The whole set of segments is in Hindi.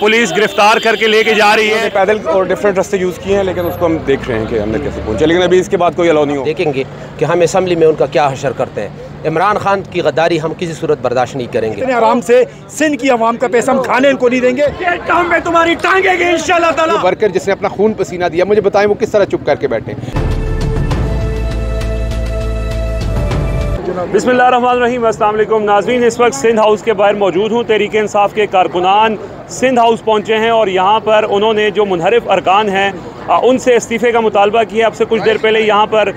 पुलिस गिरफ़्तार करके लेके जा रही है। पैदल और डिफरेंट रास्ते यूज़ किए हैं लेकिन उसको हम देख रहे हैं कि अंदर कैसे पहुँचे। लेकिन अभी इसके बाद कोई अलाउ नहीं हो। देखेंगे कि हम असम्बली में उनका क्या हशर करते हैं। इमरान खान की गद्दारी हम किसी सूरत बर्दाश्त नहीं करेंगे। इतने आराम से सिंध की आवाम का पैसा हम खाने इनको नहीं देंगे। काम में तुम्हारी टांगेंगे इंशाल्लाह वर्कर जिसने अपना खून पसीना दिया मुझे बताएँ वो किस तरह चुप करके बैठे अस्सलाम वालेकुम नाजरीन, इस वक्त सिंध हाउस के बाहर मौजूद हूँ। तहरीक इंसाफ के कारकुनान सिंध हाउस पहुँचे हैं और यहाँ पर उन्होंने जो मुनहरफ अरकान हैं उनसे इस्तीफ़े का मुतालबा किया। अब से कुछ देर पहले यहाँ पर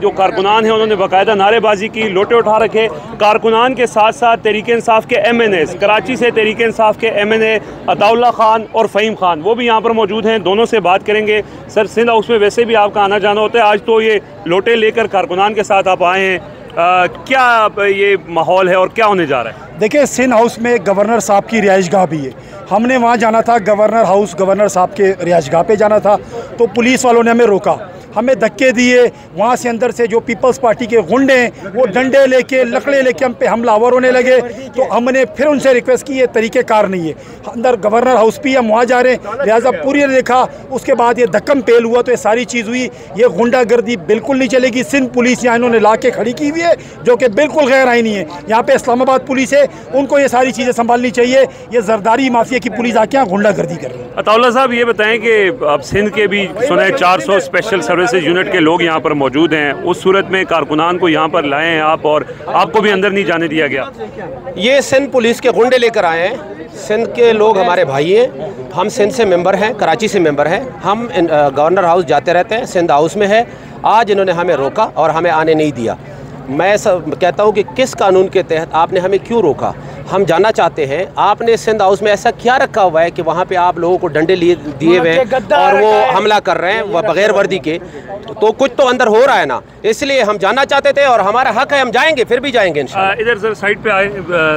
जो कारकुनान हैं, उन्होंने बाकायदा नारेबाजी की, लोटे उठा रखे। कारकुनान के साथ साथ तहरीक इंसाफ के एम एन एस कराची से तहरीक इंसाफ के M N A Ataullah Khan और फ़हीम खान, वो भी यहाँ पर मौजूद हैं। दोनों से बात करेंगे। सर, सिंध हाउस में वैसे भी आपका आना जाना होता है। आज तो ये लोटे लेकर कारकुनान के साथ आप आए हैं। क्या ये माहौल है और क्या होने जा रहा है? देखिए सिन हाउस में गवर्नर साहब की रिहाइश गाह भी है। हमने वहाँ जाना था, गवर्नर हाउस, गवर्नर साहब के रिहाइश गाह पे जाना था। तो पुलिस वालों ने हमें रोका। हमें धक्के दिए, वहाँ से अंदर से जो पीपल्स पार्टी के गुंडे हैं, वो डंडे लेके, लकड़े लेके हम पे हमलावर होने लगे। तो हमने फिर उनसे रिक्वेस्ट की, ये तरीक़ेकार नहीं है। अंदर गवर्नर हाउस भी हम वहाँ जा रहे हैं, लिहाजा पूरी ने देखा, उसके बाद ये धक्कम पेल हुआ तो ये सारी चीज़ हुई। ये गुंडागर्दी बिल्कुल नहीं चलेगी, सिंध पुलिस यहाँ इन्होंने ला के खड़ी की हुई है, जो कि बिल्कुल गैर आईनी है। यहाँ पे इस्लामाबाद पुलिस है, उनको ये सारी चीज़ें संभालनी चाहिए। ये जरदारी माफिया की पुलिस आके यहाँ गुंडागर्दी कर रही है। अताउल्ला साहब, ये बताएँ कि अब सिंध के भी, सुने, चार सौ स्पेशल सर्विसेज़ यूनिट के लोग यहाँ पर मौजूद हैं। उस सूरत में कारकुनान को यहाँ पर लाए हैं आप और आपको भी अंदर नहीं जाने दिया गया। ये सिंध पुलिस के गुंडे लेकर आए हैं। सिंध के लोग हमारे भाई हैं। हम सिंध से मेंबर हैं, कराची से मेंबर हैं। हम गवर्नर हाउस जाते रहते हैं। सिंध हाउस में है। आज इन्होंने हमें रोका और हमें आने नहीं दिया। मैं सब कहता हूँ कि किस कानून के तहत आपने हमें क्यों रोका? हम जानना चाहते हैं आपने सिंध हाउस में ऐसा क्या रखा हुआ है कि वहाँ पे आप लोगों को डंडे लिए दिए हुए हैं और वो हमला कर रहे हैं वह बगैर वर्दी के। तो कुछ तो अंदर हो रहा है ना। इसलिए हम जानना चाहते थे और हमारा हक है हम जाएँगे फिर भी जाएँगे इधर सर साइड पे आए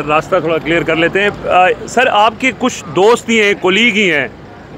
रास्ता थोड़ा क्लियर कर लेते हैं। सर आपके कुछ दोस्त ही हैं कोलीग ही हैं।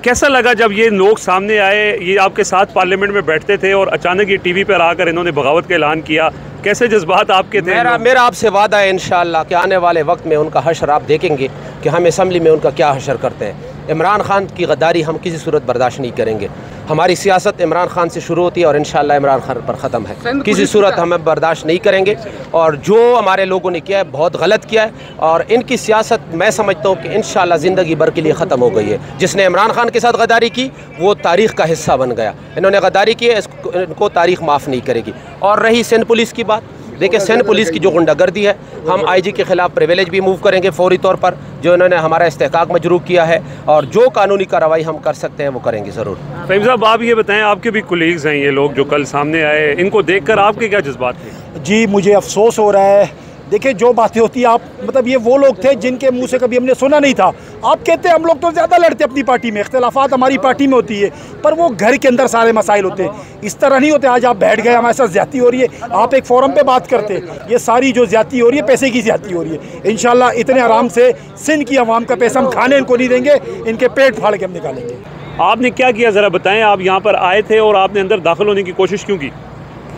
कैसा लगा जब ये लोग सामने आए, ये आपके साथ पार्लियामेंट में बैठते थे और अचानक ये टीवी पर आकर इन्होंने बगावत का ऐलान किया? कैसे जज्बात आपके थे? मेरा मेरा आपसे वादा है इन कि आने वाले वक्त में उनका हशर आप देखेंगे, कि हम असम्बली में उनका क्या हशर करते हैं। इमरान खान की गद्दारी हम किसी सूरत बर्दाश्त नहीं करेंगे। हमारी सियासत इमरान खान से शुरू होती है और इन इमरान खान पर ख़त्म है। किसी सूरत हम बर्दाश्त नहीं करेंगे और जो हमारे लोगों ने किया है बहुत गलत किया है और इनकी सियासत मैं समझता हूँ कि इन ज़िंदगी भर के लिए ख़त्म हो गई है। जिसने इमरान खान के साथ गद्दारी की वो तारीख़ का हिस्सा बन गया। इन्होंने गद्दारी की है इनको तारीख़ माफ़ नहीं करेगी। और रही सिंध पुलिस की बात देखिए सिंध पुलिस की जो गुंडागर्दी है हम आईजी के खिलाफ प्रिविलेज भी मूव करेंगे फौरी तौर पर जो इन्होंने हमारा इस्तेकाक मजरू किया है और जो कानूनी कार्रवाई हम कर सकते हैं वो करेंगे ज़रूर। फैम साहब आप ये बताएँ आपके भी कुलीग्स हैं ये लोग जो कल सामने आए इनको देख कर आपके क्या जज्बात थे जी मुझे अफसोस हो रहा है देखिए जो बातें होती हैं आप मतलब ये वो लोग थे जिनके मुँह से कभी हमने सुना नहीं था। आप कहते हैं हम लोग तो ज़्यादा लड़ते अपनी पार्टी में इख्तलाफात हमारी पार्टी में होती है पर वो घर के अंदर सारे मसाइल होते हैं। इस तरह नहीं होते आज आप बैठ गए हमारे साथ ज़्यादा हो रही है आप एक फोरम पे बात करते ये सारी जो ज़्यादा हो रही है पैसे की ज़्यादा हो रही है। इन इतने आराम से सिंध की आवाम का पैसा हम खाने इनको नहीं देंगे इनके पेट फाड़ के हम निकालेंगे। आपने क्या किया ज़रा बताएँ आप यहाँ पर आए थे और आपने अंदर दाखिल होने की कोशिश क्यों की?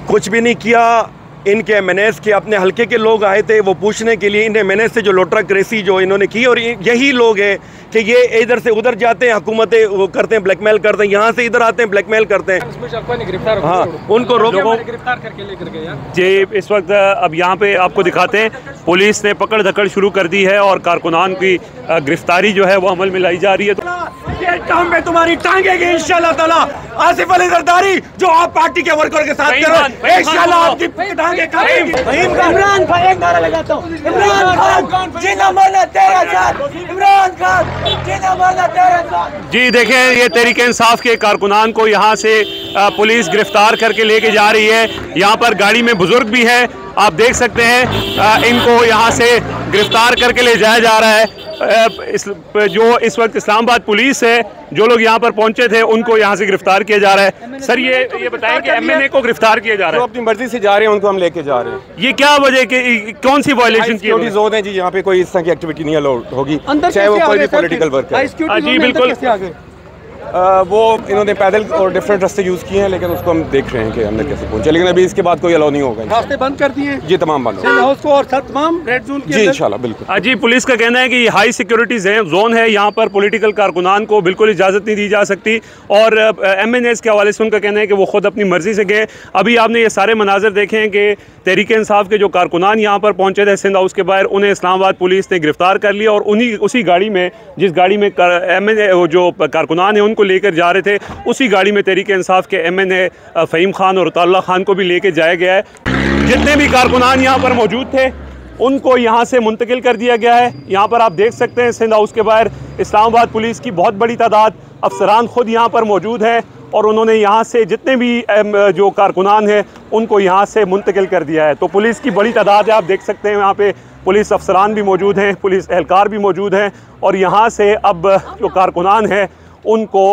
कुछ भी नहीं किया इनके एम के अपने हल्के के लोग आए थे वो पूछने के लिए इन एम से जो लोटरा क्रेसी जो इन्होंने की और यही लोग हैं कि ये इधर से उधर जाते हैं हुकूमतें वो करते हैं ब्लैकमेल करते हैं यहाँ से इधर आते हैं ब्लैकमेल करते हैं। हाँ उनको रोको गिरफ़्तार करके लेकर गए जी इस वक्त अब यहाँ पे आपको दिखाते हैं पुलिस ने पकड़ धकड़ शुरू कर दी है और कारकुनान की गिरफ्तारी जो है वो अमल में लाई जा रही है। तो ये काम में तुम्हारी टांगेगी इंशाल्लाह ताला। आसिफ अली जरदारी जो आप पार्टी के वर्कर के साथ करो इंशाल्लाह आपकी टांगे इमरान खान एक नारा लगाता हूँ। इमरान खान जीना मरना तेरा साथ इमरान खान जीना मरना तेरा साथ जी देखें ये तरीके इंसाफ के कारकुनान को यहाँ से पुलिस गिरफ़्तार करके लेके जा रही है। यहाँ पर गाड़ी में बुज़ुर्ग भी है आप देख सकते हैं इनको यहाँ से गिरफ़्तार करके ले जाया जा रहा है। इस, जो इस वक्त इस्लामाबाद पुलिस है जो लोग यहाँ पर पहुँचे थे उनको यहाँ से गिरफ़्तार किया जा रहा है। सर ये ये बताएँ कि एमएनए को गिरफ़्तार किया जा रहा है। अपनी मर्ज़ी से जा रहे हैं उनको हम लेके जा रहे हैं। ये क्या वजह की कौन सी वायलेशन की जोन है? जी यहाँ पे कोई इस तरह की एक्टिविटी नहीं अलाउड होगी चाहे वो कोई भी पॉलिटिकल वर्क है। जी बिल्कुल। वो इन्होंने पैदल और डिफरेंट रास्ते यूज़ किए हैं लेकिन उसको हम देख रहे हैं कि अंदर कैसे पहुँचे। लेकिन अभी इसके बाद कोई अलाउ नहीं होगा। रास्ते बंद कर दिए जी तमाम बंद सिंध हाउस को और तमाम रेड जोन जी? इंशाल्लाह बिल्कुल। हाँ जी पुलिस का कहना है कि ये हाई सिक्योरिटी जोन है यहाँ पर पोलिटिकल कारकुनान को बिल्कुल इजाज़त नहीं दी जा सकती। और एम एन एस के हवाले से उनका कहना है कि वो खुद अपनी मर्ज़ी से गए। अभी आपने ये सारे मनाजर देखे हैं कि तहरीक इंसाफ के जो कारकुनान यहाँ पर पहुँचे थे सिंध हाउस के बाहर उन्हें इस्लामाबाद पुलिस ने गिरफ़्तार कर लिया और उन्हीं उसी गाड़ी में जिस गाड़ी में एम एन ए जो कारकुनान है उनको लेकर जा रहे थे। उसी गाड़ी में तहरीक इंसाफ के M N A Faheem Khan और उताल्ला खान को भी लेकर जाया गया है। जितने भी कारकुनान यहाँ पर मौजूद थे, उनको यहाँ से मुंतकिल कर दिया गया है। यहाँ पर आप देख सकते हैं, सिंध हाउस के बाहर इस्लामाबाद पुलिस की बहुत बड़ी तादाद अफसरान ख़ुद यहाँ पर मौजूद हैं और उन्होंने यहाँ से जितने भी जो कारकुनान हैं, उनको यहाँ से मुंतकिल कर दिया है। तो पुलिस की बड़ी तादाद है, आप देख सकते हैं, यहाँ पे पुलिस अफसरान भी मौजूद हैं, पुलिस एहलकार भी मौजूद हैं और यहाँ से अब, जो कारकुनान हैं उनको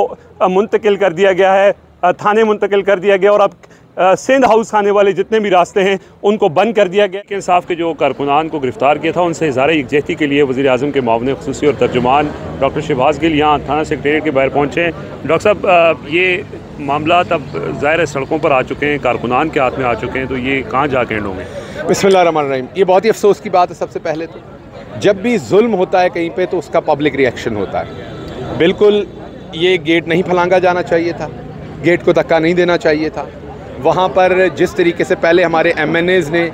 मुंतकिल कर दिया गया है थाने मुंतकिल कर दिया गया और अब सिंध हाउस आने वाले जितने भी रास्ते हैं, उनको बंद कर दिया गया। इंसाफ के जो कारकुनान को गिरफ़्तार किया था, उनसे इजहार यकजहती के लिए वजी अजम के मावन खसूसी और तर्जुमान डॉक्टर शहबाज गिल यहाँ थाना सेक्रेटरीट के बाहर पहुँचे डॉक्टर साहब ये मामला अब ज़ाहिर है सड़कों पर आ चुके हैं, कारकुनान के हाथ में आ चुके हैं तो ये कहाँ जाके एंड होंगे? बिस्मिल्लाहिर्रहमानिर्रहीम ये बहुत ही अफसोस की बात है सबसे पहले तो। जब भी जुल्म होता है कहीं पे तो उसका पब्लिक रिएक्शन होता है। बिल्कुल ये गेट नहीं फलांगा जाना चाहिए था। गेट को धक्का नहीं देना चाहिए था। वहाँ पर जिस तरीके से पहले हमारे एम ने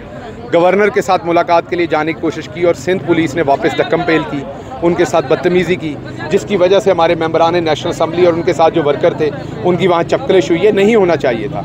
गवर्नर के साथ मुलाकात के लिए जाने की कोशिश की और सिंध पुलिस ने वापस धक्कम पेल की, उनके साथ बदतमीज़ी की, जिसकी वजह से हमारे मेम्बरान नेशनल असम्बली और उनके साथ जो वर्कर थे, उनकी वहाँ चपकलिश हुई है नहीं होना चाहिए था।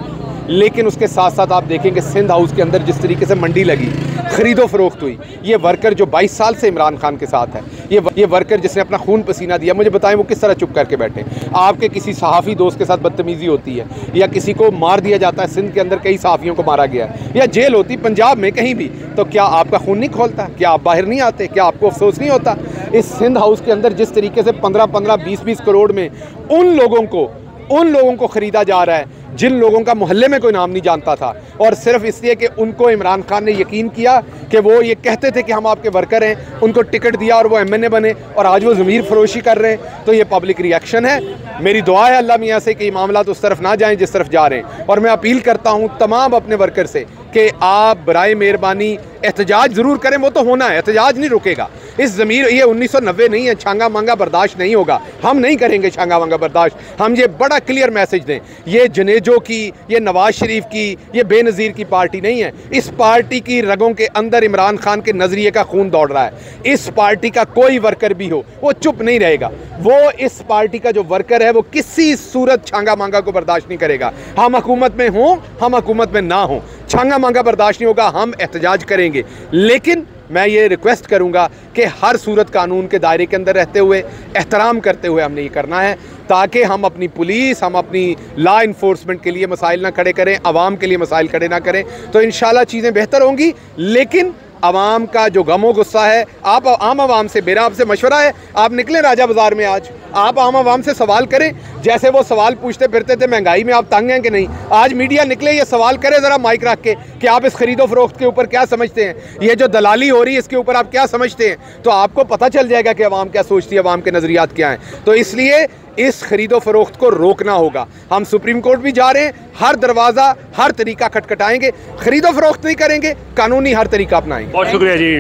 लेकिन उसके साथ साथ आप देखेंगे सिंध हाउस के अंदर जिस तरीके से मंडी लगी खरीदो फरोख्त हुई। ये वर्कर जो 22 साल से इमरान खान के साथ है, ये ये वर्कर जिसने अपना खून पसीना दिया, मुझे बताएँ वो किस तरह चुप करके बैठे आपके किसी सहाफ़ी दोस्त के साथ बदतमीज़ी होती है, या किसी को मार दिया जाता है, सिंध के अंदर कई सहाफ़ियों को मारा गया है, या जेल होती, पंजाब में कहीं भी तो क्या आपका खून नहीं खोलता? क्या आप बाहर नहीं आते? क्या आपको अफसोस नहीं होता? इस सिंध हाउस के अंदर जिस तरीके से पंद्रह पंद्रह, बीस बीस करोड़ में उन लोगों को, उन लोगों को ख़रीदा जा रहा है जिन लोगों का मोहल्ले में कोई नाम नहीं जानता था। और सिर्फ़ इसलिए कि उनको इमरान खान ने यकीन किया कि वो ये कहते थे कि हम आपके वर्कर हैं, उनको टिकट दिया और वो एम एन ए बने और आज वो ज़मीर फरोशी कर रहे हैं। तो ये पब्लिक रिएक्शन है। मेरी दुआ है अल्लाह मियाँ से कि मामला उस तरफ़ ना जाएँ, जिस तरफ़ जा रहे हैं। और मैं अपील करता हूँ तमाम अपने वर्कर से कि आप बर मेहरबानी, एहतजाज ज़रूर करें, वो तो होना है, एहतजाज नहीं रुकेगा। इस ज़मीर ये 1990 नहीं है, छांगा मांगा बर्दाश्त नहीं होगा। हम नहीं करेंगे छांगा मांगा बर्दाश्त। हम ये बड़ा क्लियर मैसेज दें, ये जनेजो की, ये नवाज़ शरीफ की, ये बेनज़ीर की पार्टी नहीं है। इस पार्टी की रगों के अंदर इमरान खान के नज़रिए का खून दौड़ रहा है। इस पार्टी का कोई वर्कर भी हो, वो चुप नहीं रहेगा। वो इस पार्टी का जो वर्कर है, वो किसी सूरत छांगा मांगा को बर्दाश्त नहीं करेगा। हम हुकूमत में हों, हम हुकूमत में ना हों। छांगा मांगा बर्दाश्त नहीं होगा, हम एहतजाज करेंगे। लेकिन मैं ये रिक्वेस्ट करूँगा कि हर सूरत कानून के दायरे के अंदर रहते हुए, एहतराम करते हुए हमने ये करना है, ताकि हम अपनी पुलिस, हम अपनी लॉ इन्फोर्समेंट के लिए मसाइल ना खड़े करें, आवाम के लिए मसाइल खड़े ना करें। तो इन चीज़ें बेहतर होंगी, लेकिन आवाम का जो गमो गुस्सा है, आप आम आवाम से, मेरा आपसे मशवरा है, आप निकलें राजा बाज़ार में आज, आप आम आवाम से सवाल करें जैसे वो सवाल पूछते फिरते थे, महँगाई में आप तंग हैं कि नहीं? आज मीडिया निकले, ये सवाल करे ज़रा माइक रख के कि आप इस खरीदो फरोख्त के ऊपर क्या समझते हैं? ये जो दलाली हो रही है, इसके ऊपर आप क्या समझते हैं? तो आपको पता चल जाएगा कि आवाम क्या सोचती है आवाम के नज़रियात क्या हैं। तो इसलिए इस खरीदो फरोख्त को रोकना होगा। हम सुप्रीम कोर्ट भी जा रहे हैं, हर दरवाज़ा, हर तरीका खटखटाएँगे। खरीदो फरोख्त नहीं करेंगे, कानूनी हर तरीका अपनाएँगे। बहुत शुक्रिया जी।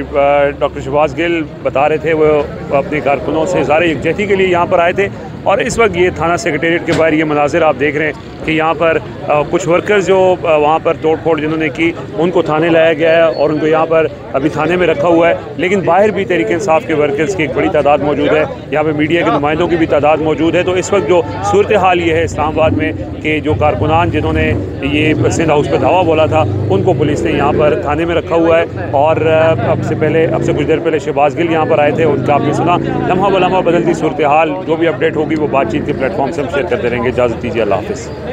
डॉक्टर शहबाज गिल बता रहे थे, वो अपने कारकुनों से ज़ार यकजहती के लिए यहाँ पर आए थे। और इस वक्त ये थाना सेक्रेटेरिएट के बाहर ये मनाजिर आप देख रहे हैं कि यहाँ पर आ, कुछ वर्कर्स जो वहाँ पर तोड़ फोड़ जिन्होंने की उनको थाने लाया गया है और उनको यहाँ पर अभी थाने में रखा हुआ है। लेकिन बाहर भी तरीके इंसाफ के वर्कर्स की एक बड़ी तादाद मौजूद है। यहाँ पर मीडिया के नुमाइंदों की भी तादाद मौजूद है। तो इस वक्त जो सूरत हाल ये है इस्लामाबाद में कि जो कारकुनान जिन्होंने ये सिंध हाउस पर धावा बोला था उनको पुलिस ने यहाँ पर थाने में रखा हुआ है। और अब से पहले अब से कुछ देर पहले शहबाज गिल यहाँ पर आए थे उनका आपने सुना। लम्हा ब लम्हा बदलती सूरत हाल जो भी अपडेट होगी वो बातचीत के प्लेटफॉर्म से हम शेयर करते रहेंगे। इजाज़त दीजिए अल्लाह हाफ़